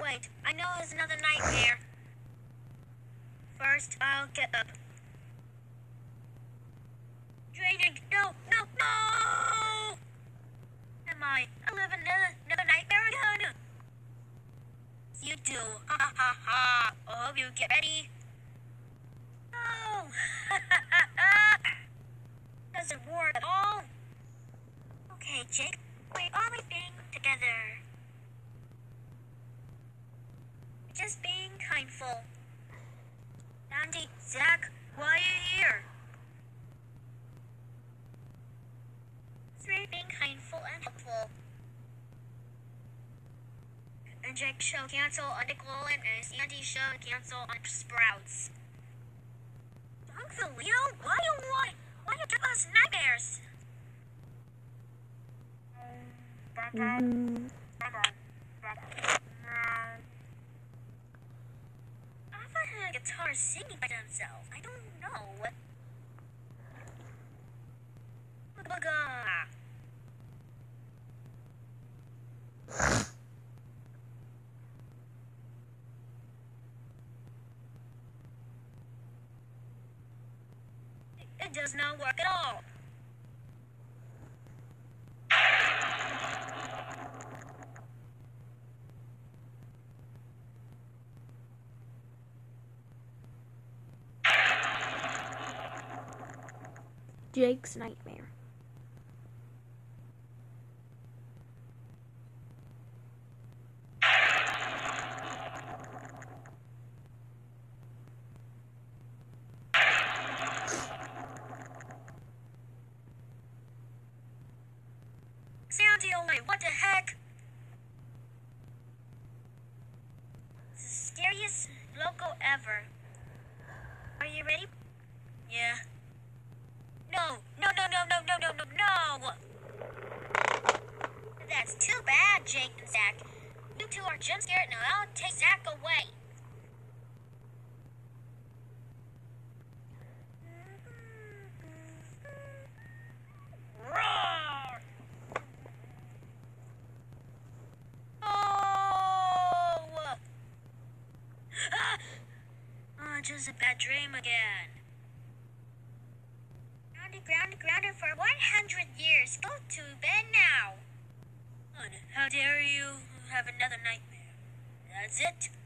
Wait, I know it's another nightmare. First, I'll get up. Draining, no, no, no! Am I? I live another, another nightmare again. You do. Ha ha ha. I hope you get ready. No! Doesn't work at all. Okay, Jake, we all together. Just being kindful. Andy, Zach, why are you here? Three being kindful and helpful. And Jake show cancel on the glow and Sandy show cancel on Sprouts. Uncle Leo, why you want why you give us nightmares? Mm. I've heard a guitar singing by themselves. I don't know what. It does not work at all. Jake's nightmare. What the heck? Scariest logo ever. That's too bad, Jake and Zach. You two are jump scared, now I'll take Zach away. Roar! Oh! Ah! Just a bad dream again. Grounded, grounded, grounded for 100 years. Go to bed now. How dare you have another nightmare? That's it?